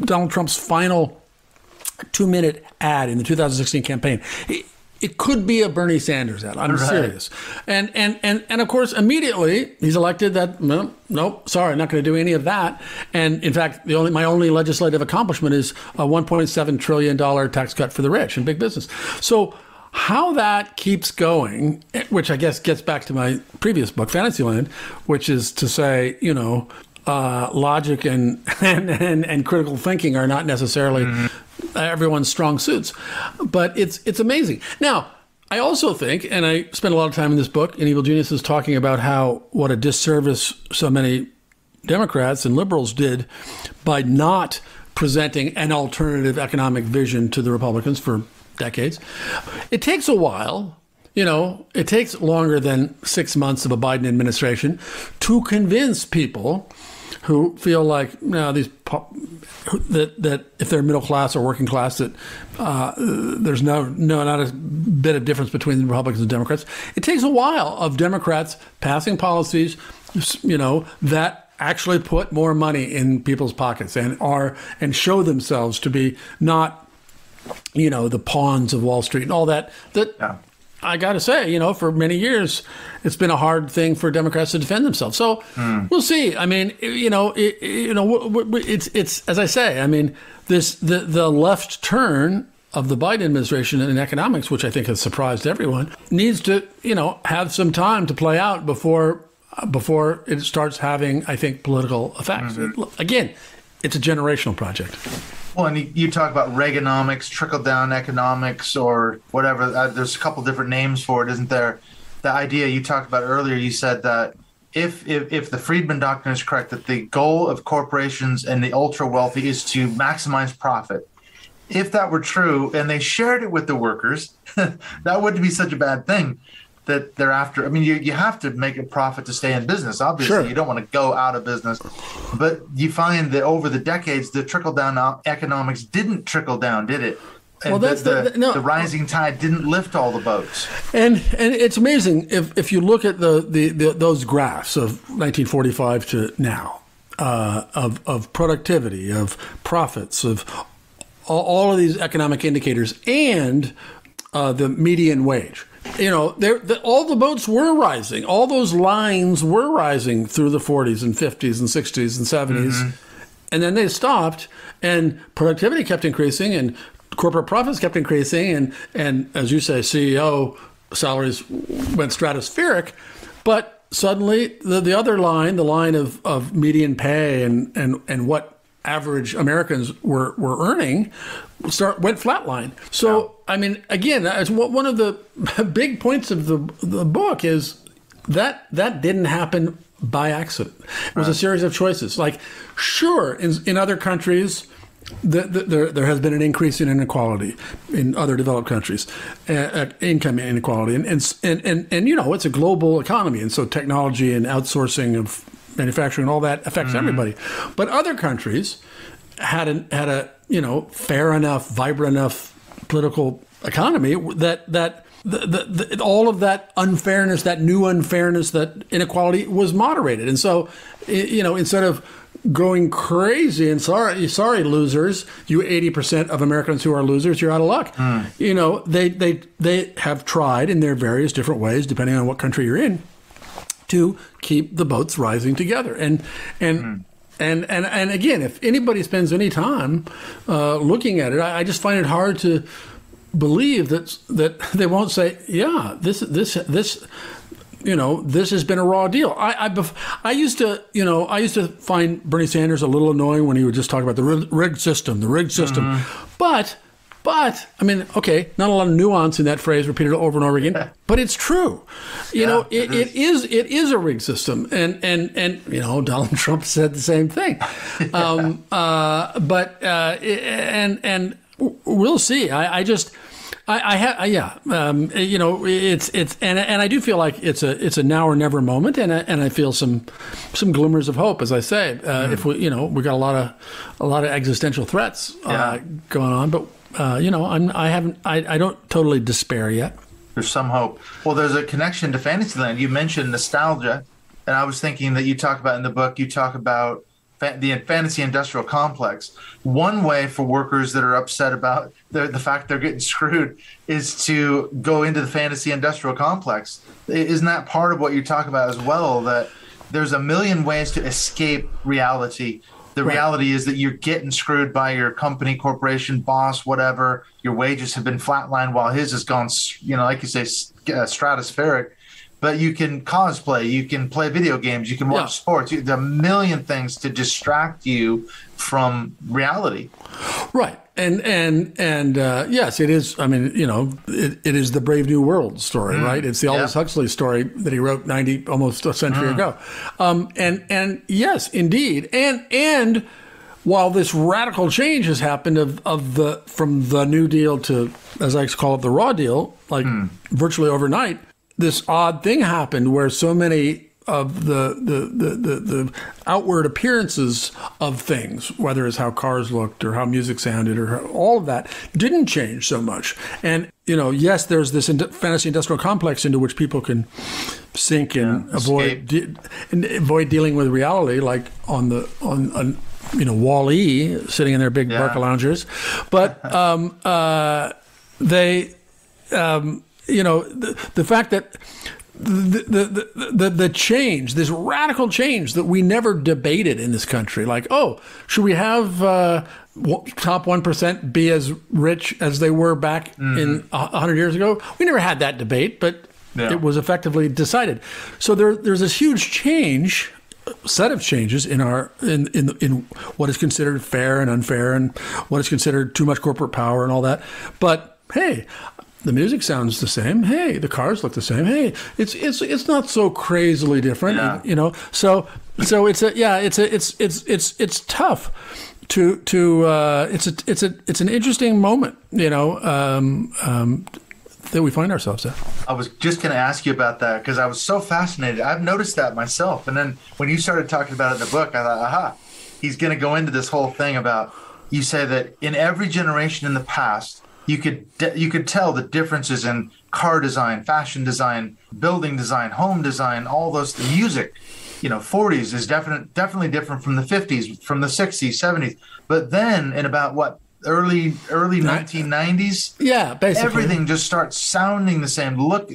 Donald Trump's final two minute ad in the 2016 campaign. He, it could be a Bernie Sanders ad. I'm right. serious. And, and and and of course, immediately he's elected. That no, nope, sorry, not going to do any of that. And in fact, the only my only legislative accomplishment is a 1.7 trillion dollar tax cut for the rich and big business. So how that keeps going, which I guess gets back to my previous book, Fantasyland, which is to say, you know, uh, logic and, and, and, and, critical thinking are not necessarily mm-hmm. Everyone's strong suits. But it's, it's amazing. Now, I also think, and I spent a lot of time in this book, in Evil Geniuses, talking about how what a disservice so many Democrats and liberals did by not presenting an alternative economic vision to the Republicans for decades. It takes a while you know, it takes longer than six months of a Biden administration to convince people who feel like you know, these that that if they're middle class or working class that uh, there's no no not a bit of difference between the Republicans and Democrats. It takes a while of Democrats passing policies, you know, that actually put more money in people's pockets and are and show themselves to be not you know the pawns of Wall Street and all that that yeah. I got to say, you know, for many years, it's been a hard thing for Democrats to defend themselves. So mm. we'll see. I mean, you know, it, you know, it's it's as I say. I mean, this the the left turn of the Biden administration in economics, which I think has surprised everyone, needs to you know have some time to play out before before it starts having, I think, political effects. Mm-hmm. Again, it's a generational project. Well, and you, talk about Reaganomics, trickle down economics, or whatever. Uh, there's a couple different names for it, isn't there? The idea you talked about earlier, you said that if, if if the Friedman doctrine is correct, that the goal of corporations and the ultra wealthy is to maximize profit. If that were true, and they shared it with the workers, that wouldn't be such a bad thing that they're after. I mean, you, you have to make a profit to stay in business. Obviously, sure. you don't want to go out of business. But you find that over the decades, the trickle down economics didn't trickle down, did it? And well, that's the, the, the, no. the, rising tide didn't lift all the boats. And and it's amazing if, if you look at the, the, the those graphs of 1945 to now, uh, of of productivity, of profits, of all, all of these economic indicators, and uh, the median wage you know, the, all the boats were rising. All those lines were rising through the 40s and 50s and 60s and 70s. Mm-hmm. And then they stopped, and productivity kept increasing, and corporate profits kept increasing, and and as you say, CEO salaries went stratospheric, but suddenly the, the other line, the line of, of median pay and, and, and what average Americans were, were earning, start went flatline. So I mean, again, one of the big points of the the book is that that didn't happen by accident. It was right. a series of choices. Like, sure, in in other countries the, the, there, there has been an increase in inequality in other developed countries, uh, uh, income inequality, and, and and, and and you know it's a global economy, and so technology and outsourcing of manufacturing and all that affects mm-hmm. everybody. But other countries had a, had a you know fair enough, vibrant enough political economy that that the, the, the, all of that unfairness, that new unfairness, that inequality was moderated, and so you know instead of going crazy and sorry sorry losers you 80% of americans who are losers you're out of luck mm. you know they they they have tried in their various different ways depending on what country you're in to keep the boats rising together and and mm. And, and and again, if anybody spends any time uh, looking at it, I, I just find it hard to believe that that they won't say, yeah, this this this you know, this has been a raw deal. I, I, I, used to, you know, I used to find Bernie Sanders a little annoying when he would just talk about the rigged system, the rigged system. Mm-hmm. But, but, I mean, okay, not a lot of nuance in that phrase repeated over and over again, but it's true. You yeah, know, it, it is. it is, a rigged system, and and and you know, Donald Trump said the same thing. um, uh, but uh, and and we'll see. I, I just I, I have, yeah, um, you know, it's it's and and I do feel like it's a it's a now or never moment, and I, and I feel some some glimmers of hope, as I say. Uh, mm. If we, you know, we got a lot of a lot of existential threats uh, yeah. going on, but uh, you know, I'm I haven't I, I don't totally despair yet. There's some hope. Well, there's a connection to Fantasyland. You mentioned nostalgia, and I was thinking that you talk about in the book. You talk about the fantasy industrial complex. One way for workers that are upset about the, the fact they're getting screwed is to go into the fantasy industrial complex. Isn't that part of what you talk about as well? That there's a million ways to escape reality. The right. reality is that you're getting screwed by your company, corporation, boss, whatever. Your wages have been flatlined while his has gone, you know, like you say, uh, stratospheric but you can cosplay, you can play video games, you can watch yeah. sports. You, there are a million things to distract you from reality. Right. And and and uh, yes, it is. I mean, you know, it, it is the Brave New World story, mm. right? It's the Aldous yeah. Huxley story that he wrote ninety, almost a century mm. ago. Um, and and yes, indeed, and and while this radical change has happened of, of the from the New Deal to, as I call it, the Raw Deal, like mm. virtually overnight, this odd thing happened where so many of the, the, the, the, the outward appearances of things, whether it's how cars looked or how music sounded or all of that, didn't change so much. And, you know, yes, there's this fantasy industrial complex into which people can sink and yeah, avoid de- and avoid dealing with reality, like on the on, on you know Wall-E sitting in their big yeah. Barcaloungers, but um, uh, they. Um, you know, the, the fact that the, the, the, the, change, this radical change that we never debated in this country. Like, oh, should we have uh, top 1% be as rich as they were back mm-hmm. in 100 years ago? We never had that debate, but yeah. it was effectively decided. So there, there's this huge change set of changes in our in, in in what is considered fair and unfair and what is considered too much corporate power and all that but hey the music sounds the same. Hey, the cars look the same. Hey, it's it's it's not so crazily different, yeah. you know. So so it's a yeah, it's a it's it's it's it's tough to to uh, it's a it's a it's an interesting moment, you know, um, um, that we find ourselves at. I was just going to ask you about that because I was so fascinated. I've noticed that myself, and then when you started talking about it in the book, I thought, aha, he's going to go into this whole thing about. You say that in every generation in the past, you could you could tell the differences in car design, fashion design, building design, home design, all those the music. You know, 40s is definite, definitely different from the 50s, from the 60s, 70s. But then in about what early early 1990s, yeah, basically everything just starts sounding the same. Look,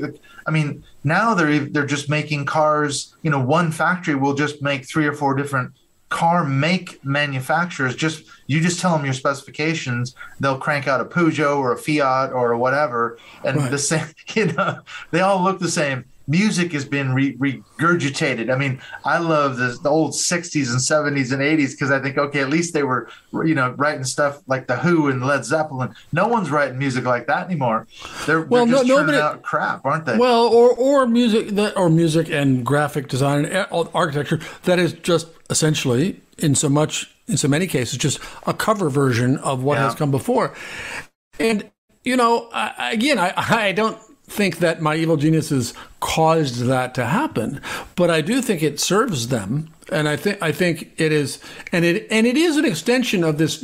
I mean, now they're they're just making cars. You know, one factory will just make three or four different car make manufacturers just you just tell them your specifications they'll crank out a peugeot or a fiat or whatever and right. the same you know they all look the same music has been re- regurgitated. I mean, I love the, the old 60s and 70s and 80s because I think, okay, at least they were, you know, writing stuff like The Who and Led Zeppelin. No one's writing music like that anymore. They're, well, they're just no, nobody, out crap, aren't they? Well, or, or music that, or music and graphic design and architecture that is just essentially, in so much, in so many cases, just a cover version of what yeah. has come before. And, you know, I, again, I, I don't think that my evil geniuses caused that to happen, but I do think it serves them, and I think I think it is, and it and it is an extension of this,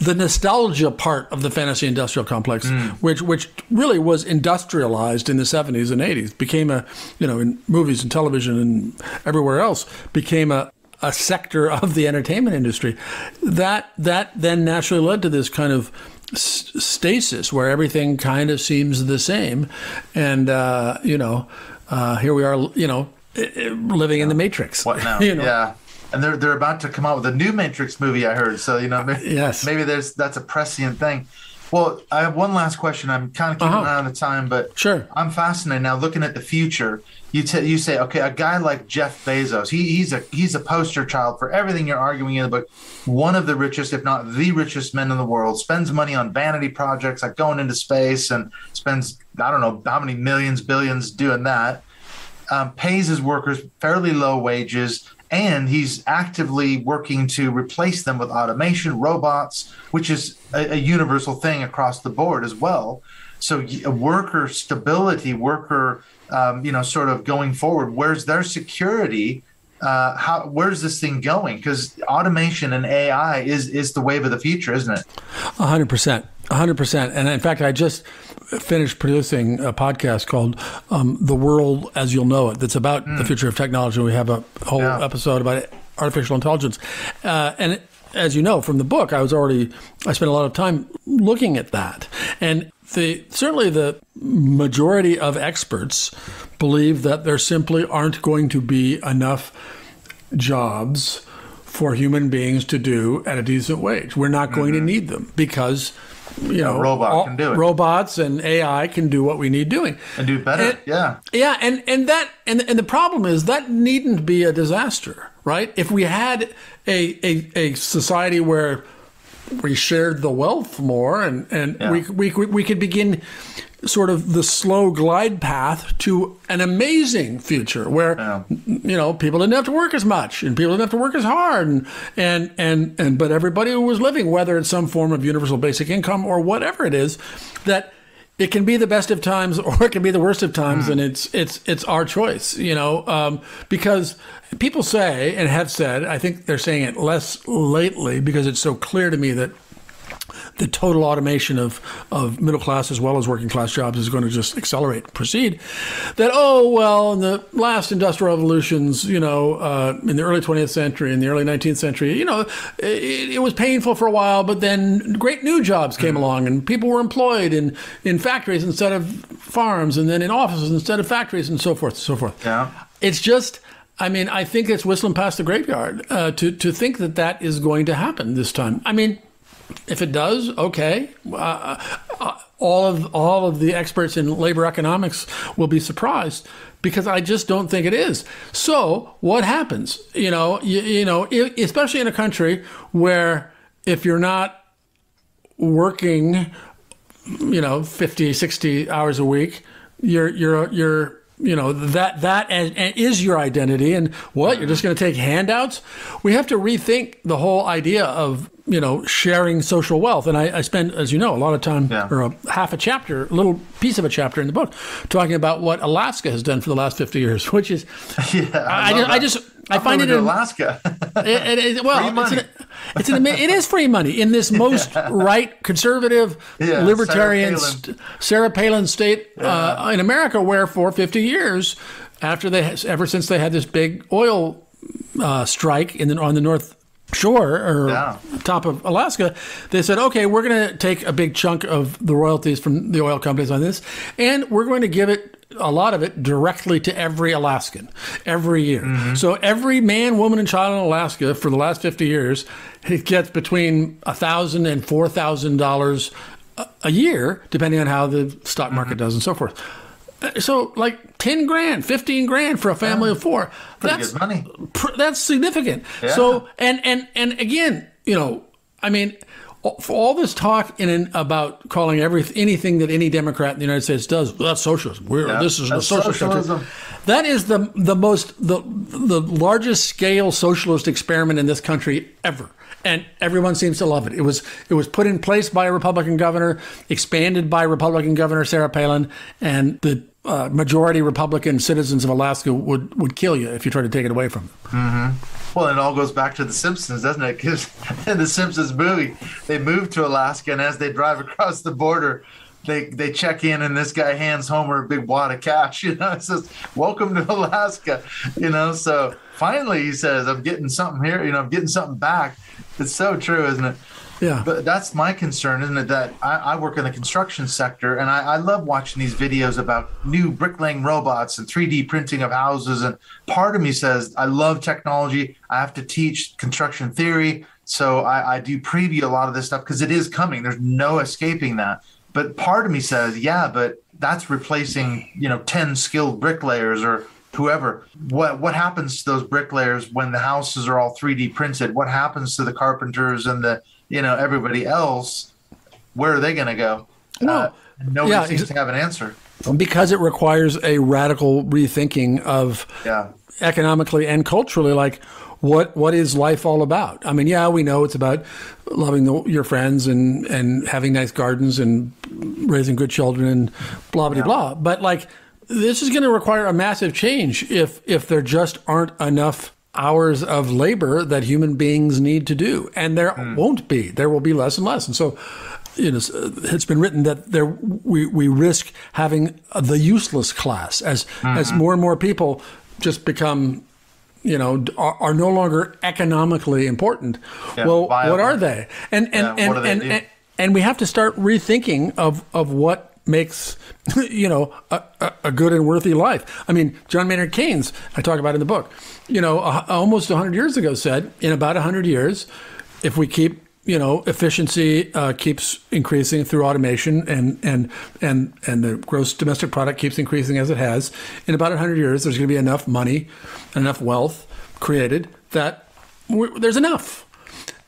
the nostalgia part of the fantasy industrial complex, mm. which which really was industrialized in the seventies and eighties, became a you know in movies and television and everywhere else became a a sector of the entertainment industry. That that then naturally led to this kind of stasis where everything kind of seems the same, and uh, you know, uh, here we are, you know, living yeah. in the Matrix. What now? you know? Yeah. And they're they're about to come out with a new Matrix movie. I heard. So you know, maybe, yes, maybe there's that's a prescient thing. Well, I have one last question. I'm kind of keeping uh-huh. an eye on the time, but sure, I'm fascinated now. Looking at the future, you t- you say, okay, a guy like Jeff Bezos, he, he's a he's a poster child for everything you're arguing in the book. One of the richest, if not the richest men in the world, spends money on vanity projects like going into space and spends I don't know how many millions, billions doing that. Um, pays his workers fairly low wages, and he's actively working to replace them with automation, robots, which is a, a universal thing across the board as well. So worker stability, worker um, you know, sort of going forward? Where's their security? Uh, how where's this thing going? Because automation and AI is is the wave of the future, isn't it? Hundred percent, a hundred percent. And in fact, I just finished producing a podcast called um, "The World as You'll Know It." That's about mm. the future of technology. We have a whole yeah. episode about artificial intelligence, uh, and as you know from the book, I was already I spent a lot of time looking at that, and the certainly the majority of experts believe that there simply aren't going to be enough jobs for human beings to do at a decent wage. We're not going mm-hmm. to need them because you know, robot all, can do it. Robots and AI can do what we need doing and do better. And, yeah, yeah, and and that and and the problem is that needn't be a disaster, right? If we had a a, a society where we shared the wealth more and and yeah. we, we we could begin sort of the slow glide path to an amazing future where yeah. you know people didn't have to work as much and people didn't have to work as hard and and and and but everybody who was living whether it's some form of universal basic income or whatever it is that it can be the best of times or it can be the worst of times, mm. and it's it's it's our choice, you know. Um, because people say and have said, I think they're saying it less lately because it's so clear to me that the total automation of, of middle class as well as working class jobs is going to just accelerate, proceed. That, oh, well, in the last industrial revolutions, you know, uh, in the early 20th century, in the early 19th century, you know, it, it was painful for a while, but then great new jobs came mm-hmm. along and people were employed in, in factories instead of farms and then in offices instead of factories and so forth and so forth. Yeah. It's just. I mean, I think it's whistling past the graveyard uh, to to think that that is going to happen this time. I mean, if it does, okay. Uh, uh, all of all of the experts in labor economics will be surprised because I just don't think it is. So what happens? You know, you, you know, especially in a country where if you're not working, you know, 50, 60 hours a week, you're you're you're you know that that is your identity and what you're just going to take handouts we have to rethink the whole idea of you know sharing social wealth and i, I spend as you know a lot of time yeah. or a half a chapter a little piece of a chapter in the book talking about what alaska has done for the last 50 years which is yeah i, I, I just I I'm find it in Alaska. it, it, it, well, it's an, it's an, it is free money in this most right, conservative, yeah, libertarian Sarah Palin, Sarah Palin state yeah. uh, in America, where for 50 years after they ever since they had this big oil uh, strike in the, on the north shore or yeah. top of Alaska, they said, okay, we're going to take a big chunk of the royalties from the oil companies on this, and we're going to give it a lot of it directly to every Alaskan every year. Mm-hmm. So every man, woman, and child in Alaska for the last 50 years it gets between a thousand and four thousand dollars a year, depending on how the stock market mm-hmm. does and so forth. So, like ten grand, fifteen grand for a family yeah. of four. Pretty that's money. Pr- that's significant. Yeah. So, and and and again, you know, I mean, for all this talk in about calling every anything that any Democrat in the United States does, well, that's socialism. We're, yeah, this is a socialist socialism. country. That is the the most the the largest scale socialist experiment in this country ever. And everyone seems to love it. It was it was put in place by a Republican governor, expanded by Republican Governor Sarah Palin, and the uh, majority Republican citizens of Alaska would, would kill you if you tried to take it away from them. Mm-hmm. Well, it all goes back to The Simpsons, doesn't it? Because in The Simpsons movie, they move to Alaska, and as they drive across the border, they they check in, and this guy hands Homer a big wad of cash. You know, it says, "Welcome to Alaska." You know, so finally he says, "I'm getting something here. You know, I'm getting something back." It's so true, isn't it? Yeah. But that's my concern, isn't it? That I, I work in the construction sector and I, I, love watching these videos about new bricklaying robots and 3D printing of houses. And part of me says, I love technology. I have to teach construction theory. So I, I do preview a lot of this stuff because it is coming. There's no escaping that. But part of me says, yeah, but that's replacing, you know, 10 skilled bricklayers or whoever what what happens to those bricklayers when the houses are all 3d printed what happens to the carpenters and the you know everybody else, where are they going to go? No, uh, nobody yeah, seems to have an answer because it requires a radical rethinking of yeah. economically and culturally, like what what is life all about? I mean, yeah, we know it's about loving the, your friends and and having nice gardens and raising good children and blah blah yeah. blah. But like, this is going to require a massive change if if there just aren't enough hours of labor that human beings need to do, and there mm. won't be. There will be less and less, and so. You know, it's been written that there we, we risk having the useless class as mm-hmm. as more and more people just become you know are, are no longer economically important yeah, well viable. what are they and and yeah, and, and, and, and we have to start rethinking of of what makes you know a, a, good and worthy life. I mean, John Maynard Keynes, I talk about in the book, you know, almost 100 years ago said in about 100 years, if we keep you know efficiency uh, keeps increasing through automation and and and and the gross domestic product keeps increasing as it has in about 100 years there's going to be enough money and enough wealth created that there's enough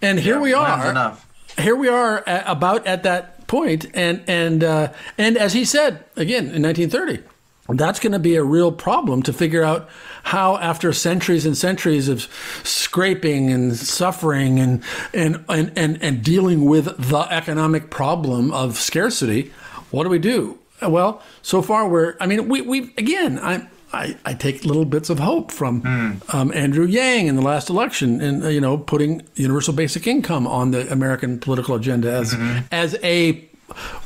and here yeah, we are here we are at, about at that point, and and uh, and as he said again in 1930, that's going to be a real problem to figure out how, after centuries and centuries of scraping and suffering and and and and, and dealing with the economic problem of scarcity, what do we do? Well, so far we're. I mean, we we again. I'm I, I, take little bits of hope from mm. um, Andrew Yang in the last election, and you know, putting universal basic income on the American political agenda as mm-hmm. as a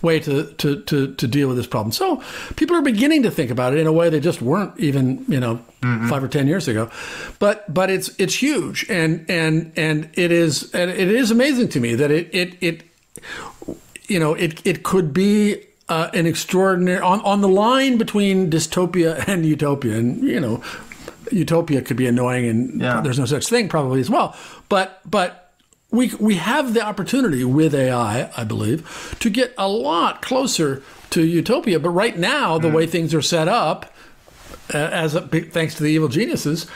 way to, to, to, to, deal with this problem. So people are beginning to think about it in a way they just weren't even, you know, mm-hmm. five or ten years ago. But but it's it's huge and and and it is and it is amazing to me that it it, it you know it it could be uh, an extraordinary on, on the line between dystopia and utopia, and you know, utopia could be annoying, and yeah. there's no such thing probably as well. But but we we have the opportunity with AI, I believe, to get a lot closer to utopia. But right now, the mm. way things are set up, uh, as a, thanks to the evil geniuses,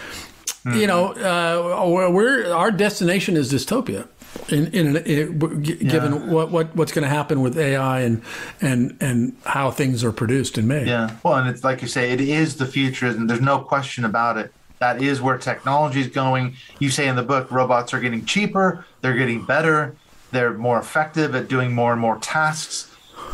mm. you know, uh, we're our destination is dystopia in, in, in given yeah. what, what what's going to happen with AI and and and how things are produced and made. Yeah, well, and it's like you say, it is the future, and there's no question about it. That is where technology is going. You say in the book, robots are getting cheaper, they're getting better, they're more effective at doing more and more tasks.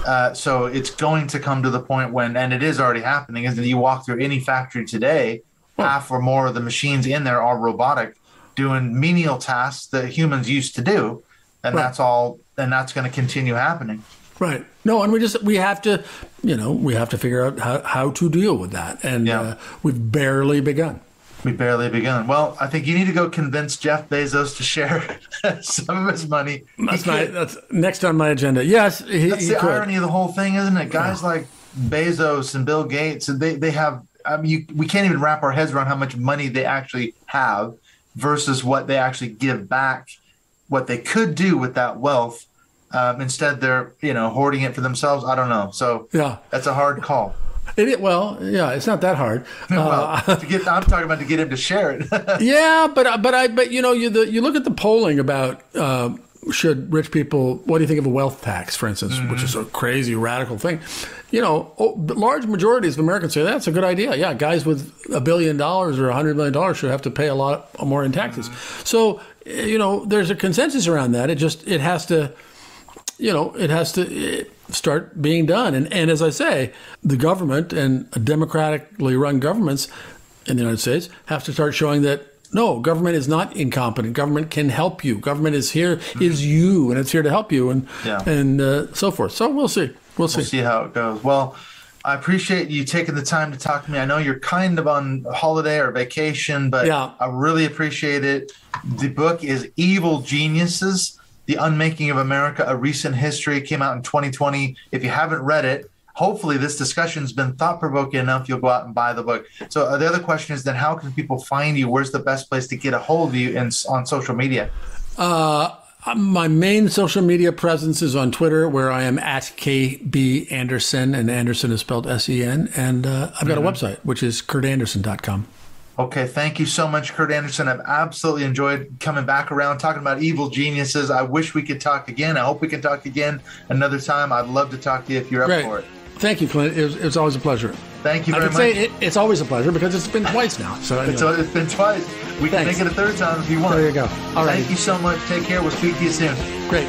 Uh, so it's going to come to the point when, and it is already happening, is that you walk through any factory today, half or more of the machines in there are robotic doing menial tasks that humans used to do, and right. that's all. And that's going to continue happening. Right. No, and we just we have to, you know, we have to figure out how, how to deal with that, and yeah. uh, we've barely begun. We barely begun. Well, I think you need to go convince Jeff Bezos to share some of his money. That's my that's next on my agenda. Yes, he, that's he the could. irony of the whole thing, isn't it? Guys yeah. like Bezos and Bill Gates, and they they have. I mean, you, we can't even wrap our heads around how much money they actually have versus what they actually give back, what they could do with that wealth. Um, instead, they're you know hoarding it for themselves. I don't know. So yeah, that's a hard call. It, well, yeah, it's not that hard. well, uh, to get, I'm talking about to get him to share it. yeah, but but I but you know you the, you look at the polling about uh, should rich people what do you think of a wealth tax, for instance, mm-hmm. which is a crazy radical thing. You know, oh, large majorities of Americans say that's a good idea. Yeah, guys with a billion dollars or a hundred million dollars should have to pay a lot more in taxes. Mm-hmm. So you know, there's a consensus around that. It just it has to you know, it has to start being done. And, and as I say, the government and democratically run governments in the United States have to start showing that no, government is not incompetent. Government can help you. Government is here, mm-hmm. is you, and it's here to help you, and yeah. and uh, so forth. So we'll see. We'll see. We'll see how it goes. Well, I appreciate you taking the time to talk to me. I know you're kind of on holiday or vacation, but yeah. I really appreciate it. The book is Evil Geniuses the Unmaking of America, A Recent History, came out in 2020. If you haven't read it, hopefully this discussion's been thought provoking enough, you'll go out and buy the book. So uh, the other question is then how can people find you? Where's the best place to get a hold of you in, on social media? Uh, my main social media presence is on Twitter, where I am at KB Andersen, and Andersen is spelled S E N. And uh, I've got mm-hmm. a website, which is kurtandersen.com. Okay, thank you so much, Kurt Andersen. I've absolutely enjoyed coming back around talking about evil geniuses. I wish we could talk again. I hope we can talk again another time. I'd love to talk to you if you're Great. up for it. Thank you, Clint. It was, it was always a pleasure. Thank you very I much. say it, it's always a pleasure because it's been twice now. So anyway. it's, it's been twice. We can make it a third time if you want. There you go. All right. Thank you so much. Take care. We'll speak to you soon. Great.